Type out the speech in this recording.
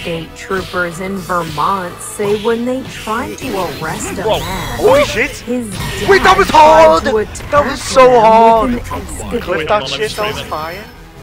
State troopers in Vermont say when they tried to arrest a man, Holy shit! his Wait, that was hard! That was so hard! Clip that shit, that was fire.